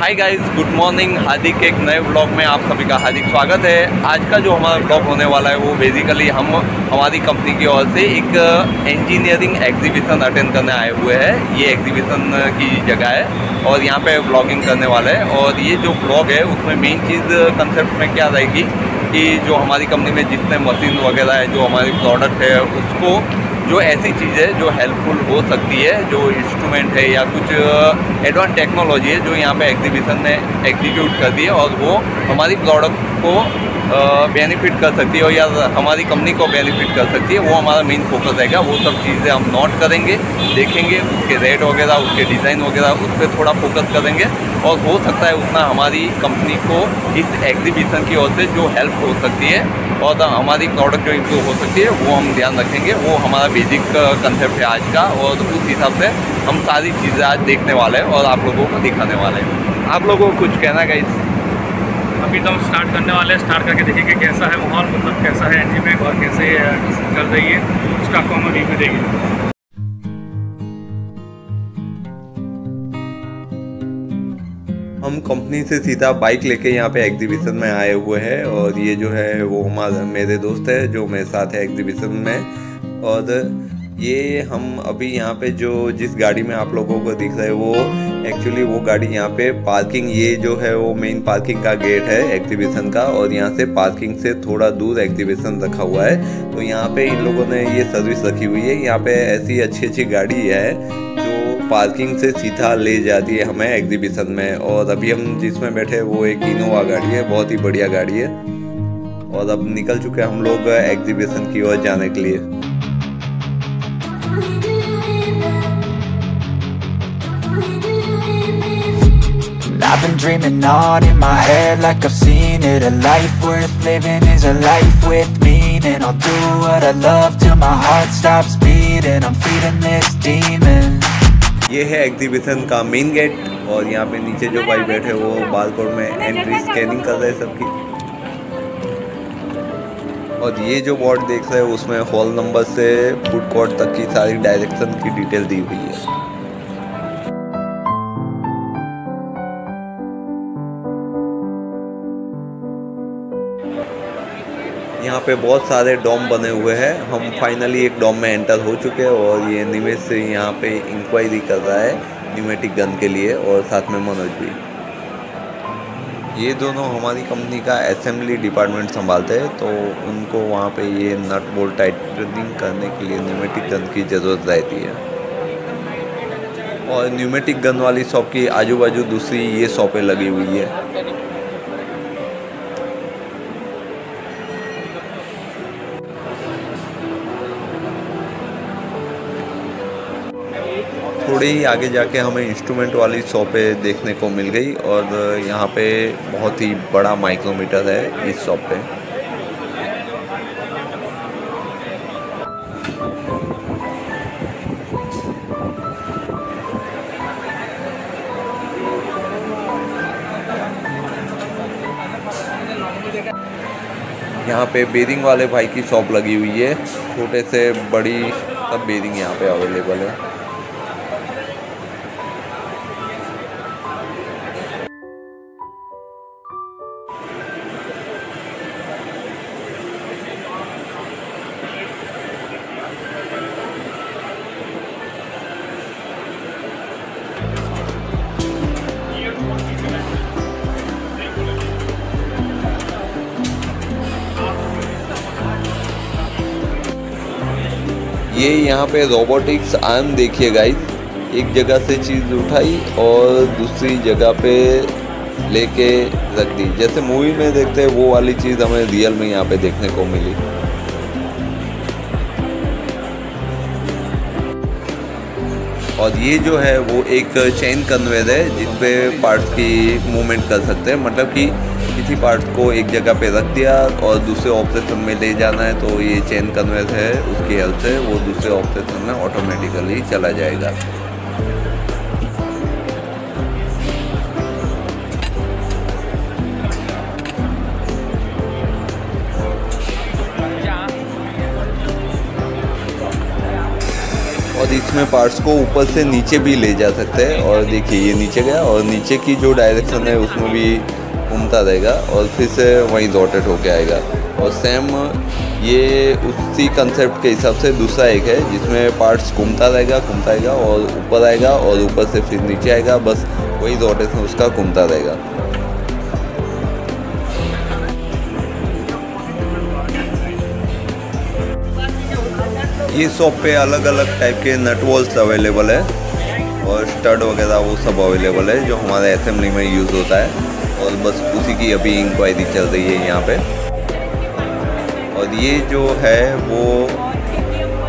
Hi guys good morning Hardik के एक नए ब्लॉग में आप सभी का हार्दिक स्वागत है। आज का जो हमारा ब्लॉग होने वाला है, वो बेसिकली हम, हमारी कंपनी की ओर से एक इंजीनियरिंग एग्जीबिशन अटेंड करने आए हुए हैं। ये एग्जीबिशन की जगह है और यहाँ पे ब्लॉगिंग करने वाले हैं। और ये जो ब्लॉग है, उसमें मेन चीज़ कंसेप्ट में क्या रहेगी कि जो हमारी कंपनी में जितने मशीन वगैरह है, जो हमारी प्रोडक्ट है, उसको जो ऐसी चीज़ है जो हेल्पफुल हो सकती है, जो इंस्ट्रूमेंट है या कुछ एडवांस टेक्नोलॉजी है जो यहाँ पे एग्जीबिशन ने एग्जीक्यूट कर दी है और वो हमारी प्रोडक्ट को बेनिफिट कर सकती है और या हमारी कंपनी को बेनिफिट कर सकती है, वो हमारा मेन फोकस रहेगा। वो सब चीज़ें हम नोट करेंगे, देखेंगे, उसके रेट वगैरह, उसके डिज़ाइन वगैरह, उस पर थोड़ा फोकस करेंगे और हो सकता है उतना हमारी कंपनी को इस एग्जीबिशन की ओर से जो हेल्प हो सकती है और हमारी प्रोडक्ट जो इम्प्रूव हो सकती है, वो हम ध्यान रखेंगे। वो हमारा बेसिक कंसेप्ट है आज का और उस हिसाब से हम सारी चीज़ें आज देखने वाले हैं और आप लोगों को दिखाने वाले हैं। आप लोगों को कुछ कहना का इस अभी तो हम स्टार्ट करने वाले हैं। स्टार्ट करके देखेंगे कैसा है माहौल मतलब कैसा है एनजी में, और कैसे चल रही है। उसका आपको हम रिव्यू देंगे। हम कंपनी से सीधा बाइक लेके यहाँ पे एग्जीबिशन में आए हुए हैं, और ये जो है वो हमारे, मेरे दोस्त है, जो मेरे साथ है एग्जीबिशन में। और ये हम अभी यहाँ पे जो जिस गाड़ी में आप लोगों को दिख रहा है, वो एक्चुअली वो गाड़ी यहाँ पे पार्किंग ये जो है वो मेन पार्किंग का गेट है एग्जीबिशन का और यहाँ से पार्किंग से थोड़ा दूर एग्जीबिशन रखा हुआ है। तो यहाँ पे इन लोगों ने ये सर्विस रखी हुई है। यहाँ पे ऐसी अच्छी अच्छी गाड़ी है जो पार्किंग से सीधा ले जाती है हमें एग्जीबिशन में और अभी हम जिसमें बैठे वो एक इनोवा गाड़ी है, बहुत ही बढ़िया गाड़ी है और अब निकल चुके हैं हम लोग एग्जीबिशन की ओर जाने के लिए। I've been dreaming on in my head like I've seen it A life worth living is a life with meaning I'll do what I love till my heart stops beating I'm feeding this demon ये है exhibition का main gate और यहाँ पे नीचे जो भाई बैठे वो बालकोड में एंट्री स्कैनिंग कर रहे हैं सबकी और ये जो बोर्ड देख रहे हैं, उसमें हॉल नंबर से फ़ूड कोर्ट तक की सारी डायरेक्शन की डिटेल दी हुई है। यहाँ पे बहुत सारे डॉम बने हुए हैं। हम फाइनली एक डोम में एंटर हो चुके हैं और ये निवेश यहाँ पे इंक्वायरी कर रहा है न्यूमेटिक गन के लिए और साथ में मनोज भी। ये दोनों हमारी कंपनी का असेंबली डिपार्टमेंट संभालते हैं तो उनको वहाँ पे ये नट बोल्ट टाइटनिंग करने के लिए न्यूमेटिक गन की ज़रूरत रहती है। और न्यूमेटिक गन वाली शॉप की आजू बाजू दूसरी ये शॉपें लगी हुई है। थोड़ी ही आगे जाके हमें इंस्ट्रूमेंट वाली शॉपें देखने को मिल गई और यहाँ पे बहुत ही बड़ा माइक्रोमीटर है इस शॉप पे। यहाँ पे बेरिंग वाले भाई की शॉप लगी हुई है। छोटे से बड़ी सब बेरिंग यहाँ पे अवेलेबल है। ये यहाँ पे रोबोटिक्स आर्म देखिए गाइस एक जगह से चीज़ उठाई और दूसरी जगह पे लेके रख दी। जैसे मूवी में देखते हैं, वो वाली चीज़ हमें रियल में यहाँ पे देखने को मिली। और ये जो है, वो एक चेन कन्वेयर है जिस पे पार्ट्स की मूवमेंट कर सकते हैं। मतलब कि किसी पार्ट को एक जगह पे रख दिया और दूसरे ऑपरेशन में ले जाना है तो ये चेन कन्वेयर है, उसकी हेल्प से वो दूसरे ऑपरेशन में ऑटोमेटिकली चला जाएगा। और इसमें पार्ट्स को ऊपर से नीचे भी ले जा सकते हैं। और देखिए, ये नीचे गया और नीचे की जो डायरेक्शन है, उसमें भी घूमता रहेगा और फिर से वहीं डॉटेड होके आएगा। और सेम ये उसी कंसेप्ट के हिसाब से दूसरा एक है, जिसमें पार्ट्स घूमता रहेगा घूमता रहेगा और ऊपर आएगा और ऊपर से फिर नीचे आएगा, बस वही रोटेशन उसका घूमता रहेगा। ये शॉप पे अलग अलग टाइप के नट वॉल्स अवेलेबल है और स्टड वगैरह वो सब अवेलेबल है, जो हमारे असेंबली में यूज़ होता है। और बस उसी की अभी इंक्वायरी चल रही है यहाँ पे। और ये जो है, वो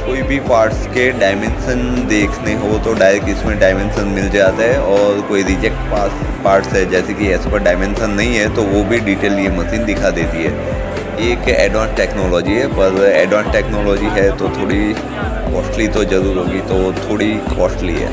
कोई भी पार्ट्स के डायमेंसन देखने हो तो डायरेक्ट इसमें डायमेंसन मिल जाता है और कोई रिजेक्ट पास पार्ट्स है, जैसे कि एज पर डायमेंसन नहीं है तो वो भी डिटेल ये मशीन दिखा देती है। एक एडवांस टेक्नोलॉजी है, पर एडवांस टेक्नोलॉजी है तो थोड़ी कॉस्टली तो ज़रूर होगी तो थोड़ी कॉस्टली है।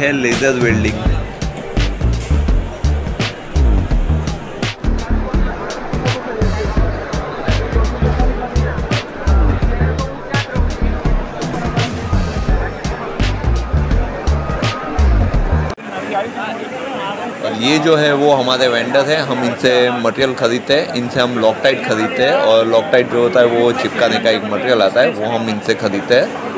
है लेज़र वेल्डिंग। ये जो है वो हमारे वेंडर हैं, हम इनसे मटेरियल ख़रीदते हैं, इनसे हम लॉकटाइट ख़रीदते हैं और लॉकटाइट जो होता है वो चिपकाने का एक मटेरियल आता है, वो हम इनसे ख़रीदते हैं।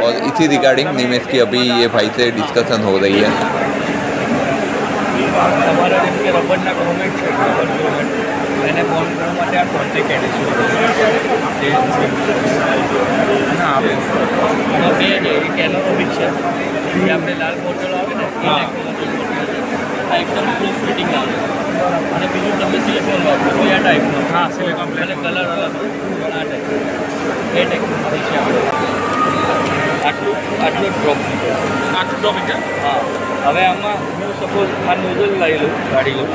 और इसी रिगार्डिंग निमेश की अभी ये भाई से डिस्कशन हो रही है તમારા જેમ કે રબરના ગવર્મેન્ટ છે રબર ગવર્મેન્ટ એને બોન્ડ કરવા માટે આ કોન્ટેક્ટ એડિશન ના આપે એમાં બે છે એક એલોરોબિક છે એ આપણે લાલ બોટલ આવે ને એ આ એકદમ પ્રૂફ ફિટિંગ આવે અને બીજું તમે સિલિકોન વાપરો તો આ ટાઈપનું હા સિલિકોન અને કલર અલગ આ ટાઈપ એ ટાઈપનું છે આપણે આટલું આટલું ડ્રોપ આટલું ડ્રોપ છે હા હવે આમાં હું સપોઝ આ નોઝલ લઈ લઉં કાઢી લઉં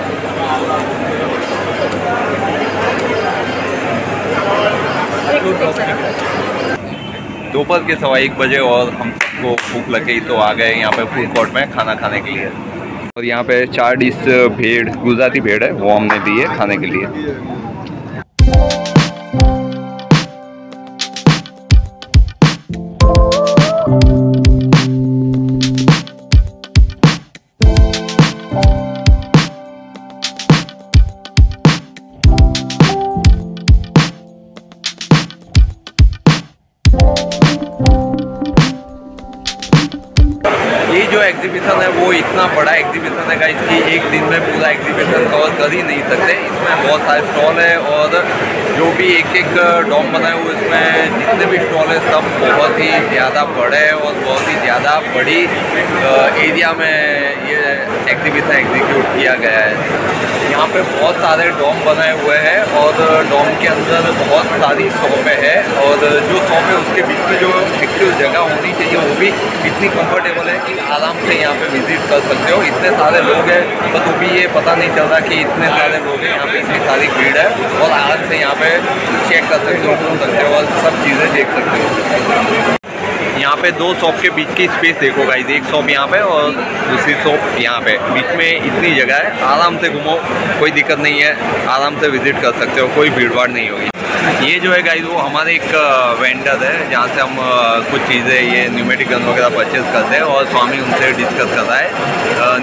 આટલું ડ્રોપ दोपहर के सवा एक बजे और हम सबको भूख लग गई तो आ गए यहाँ पे फूड कोर्ट में खाना खाने के लिए और यहाँ पे चार डिश भेड़ गुजराती भेड़ है वो हमने दी है खाने के लिए एग्जीबिशन है, वो इतना बड़ा एग्जीबिशन है इसकी एक दिन में पूरा एग्जीबिशन कवर कर ही नहीं सकते। इसमें बहुत सारे स्टॉल है और जो भी एक एक डॉम बनाए हुए इसमें जितने भी स्टॉल है, सब बहुत ही ज़्यादा बड़े और बहुत ही ज़्यादा बड़ी एरिया में ये एग्जीबिशन एग्जीक्यूट किया गया है। यहाँ पे बहुत सारे डॉम बनाए हुए हैं और डॉम के अंदर बहुत सारी शॉपें हैं और जो शॉप उसके बीच में जो एक्चुअल जगह होनी चाहिए वो भी इतनी कंफर्टेबल है कि आराम से यहाँ पे विज़िट कर सकते हो। इतने सारे लोग हैं, बस वो भी ये पता नहीं चल रहा कि इतने सारे लोग हैं, यहाँ पे इतनी सारी भीड़ है और आराम से यहाँ पे चेक कर सकते हो, घूम सकते हो और सब चीज़ें देख सकते हो। यहाँ पे दो शॉप के बीच की स्पेस देखो गाइस एक शॉप यहाँ पे और दूसरी शॉप यहाँ पे। बीच में इतनी जगह है, आराम से घूमो, कोई दिक्कत नहीं है, आराम से विज़िट कर सकते हो, कोई भीड़ भाड़ नहीं होगी। ये जो है गाइस वो हमारे एक वेंडर है, जहाँ से हम कुछ चीज़ें, ये न्यूमेटिक गन वगैरह परचेज करते हैं और स्वामी उनसे डिस्कस कर रहा है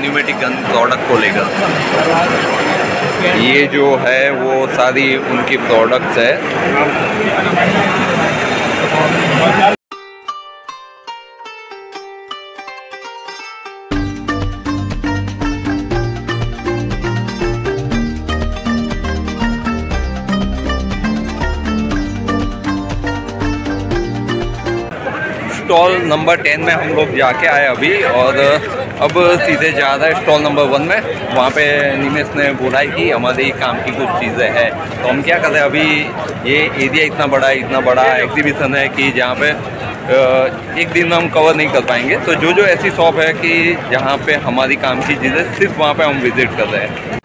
न्यूमेटिक गन प्रोडक्ट को लेकर। ये जो है, वो सारी उनकी प्रोडक्ट्स है। स्टॉल नंबर टेन में हम लोग जाके आए अभी और अब सीधे जा रहे हैं स्टॉल नंबर वन में। वहाँ पे निमेश ने बोला है कि हमारे काम की कुछ चीज़ें हैं। तो हम क्या कर रहे हैं, अभी ये एरिया इतना बड़ा इतना बड़ा एग्जीबिशन है कि जहाँ पे एक दिन में हम कवर नहीं कर पाएँगे। तो जो जो ऐसी शॉप है कि जहाँ पे हमारी काम की चीज़ें, सिर्फ़ वहाँ पे हम विज़िट कर रहे हैं।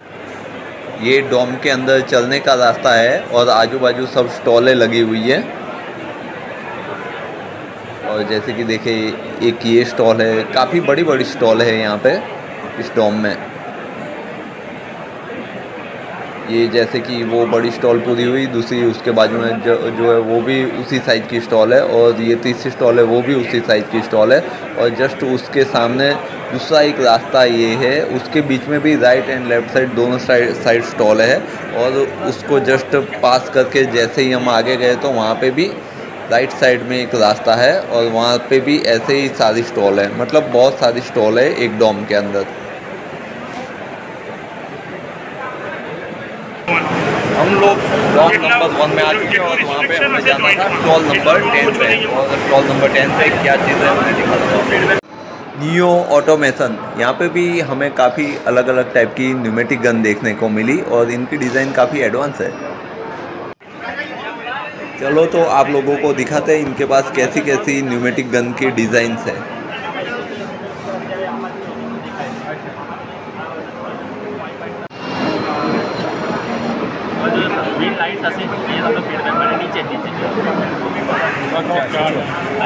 ये डोम के अंदर चलने का रास्ता है और आजू बाजू सब स्टॉलें लगी हुई है। और जैसे कि देखिए एक ये स्टॉल है, काफ़ी बड़ी बड़ी स्टॉल है यहाँ पे, इस डोम में। ये जैसे कि वो बड़ी स्टॉल पूरी हुई, दूसरी उसके बाजू में जो जो है वो भी उसी साइज़ की स्टॉल है, और ये तीसरी स्टॉल है, वो भी उसी साइज़ की स्टॉल है, और जस्ट उसके सामने दूसरा एक रास्ता ये है, उसके बीच में भी राइट एंड लेफ़्ट साइड दोनों साइड साइड स्टॉल है, और उसको जस्ट पास करके जैसे ही हम आगे गए तो वहाँ पे भी राइट साइड में एक रास्ता है और वहाँ पे भी ऐसे ही सारी स्टॉल है। मतलब बहुत सारी स्टॉल है एक डॉम के अंदर। हम लोग ब्लॉक नंबर वन में आ चुके हैं और वहाँ पे हमें जाना था स्टॉल नंबर टेन पे। और स्टॉल नंबर टेन पे क्या चीज़ है मैंने दिखा नियो ऑटोमेशन। यहाँ पे भी हमें काफ़ी अलग अलग टाइप की न्यूमेटिक गन देखने को मिली और इनकी डिज़ाइन काफ़ी एडवांस है। चलो तो आप लोगों को दिखाते हैं इनके पास कैसी कैसी न्यूमेटिक गन की डिज़ाइंस है ग्रीन लाइट असे हे झालं फीडबॅक मध्ये नीचे नीचे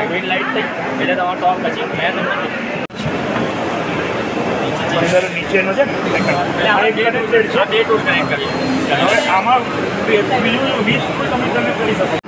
ग्रीन लाइट થઈ એટલે તમારો ટોપ પછી મેં તમને અંદર નીચેનો છે ને એટલે આપણે બે connected છે. આ બે ટૂલ કનેક્ટ કરીએ હવે આમાં બી- બીજું વીસ તમે તમે કરી શકો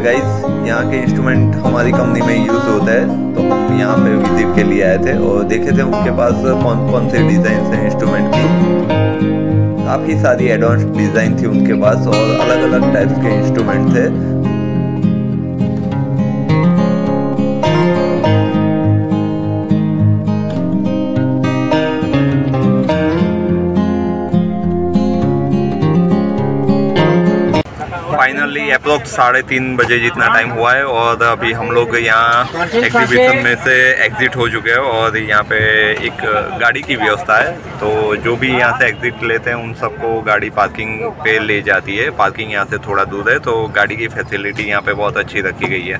है गाइज़ यहाँ के इंस्ट्रूमेंट हमारी कंपनी में यूज़ होता है तो हम यहाँ पे विज़िट के लिए आए थे और देखे थे उनके पास कौन कौन से डिज़ाइन है इंस्ट्रूमेंट की। काफ़ी सारी एडवांस डिज़ाइन थी उनके पास और अलग अलग टाइप के इंस्ट्रूमेंट थे। फाइनली अप्रोक्स साढ़े तीन बजे जितना टाइम हुआ है और अभी हम लोग यहाँ एग्जीबिशन में से एग्जिट हो चुके हैं और यहाँ पे एक गाड़ी की व्यवस्था है। तो जो भी यहाँ से एग्जिट लेते हैं, उन सबको गाड़ी पार्किंग पे ले जाती है। पार्किंग यहाँ से थोड़ा दूर है तो गाड़ी की फैसिलिटी यहाँ पे बहुत अच्छी रखी गई है।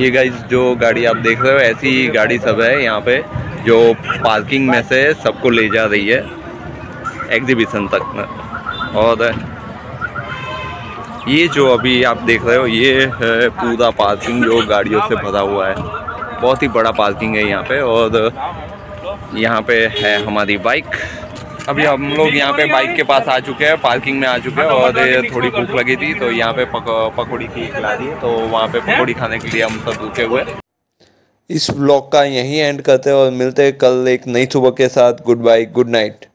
ये गाइस जो गाड़ी आप देख रहे हो, ऐसी गाड़ी सब है यहाँ पे, जो पार्किंग में से सबको ले जा रही है एग्जीबिशन तक में। और, ये जो अभी आप देख रहे हो, ये है पूरा पार्किंग जो गाड़ियों से भरा हुआ है। बहुत ही बड़ा पार्किंग है यहाँ पे, और यहाँ पे है हमारी बाइक अभी हम लोग यहाँ पे बाइक के पास आ चुके हैं पार्किंग में आ चुके हैं और थोड़ी भूख लगी थी तो यहाँ पे पक, पकौड़ी की खिला दी तो वहाँ पे पकौड़ी खाने के लिए हम सब रुके हुए इस ब्लॉग का यहीं एंड करते हैं और मिलते हैं कल एक नई सुबह के साथ। Good bye good night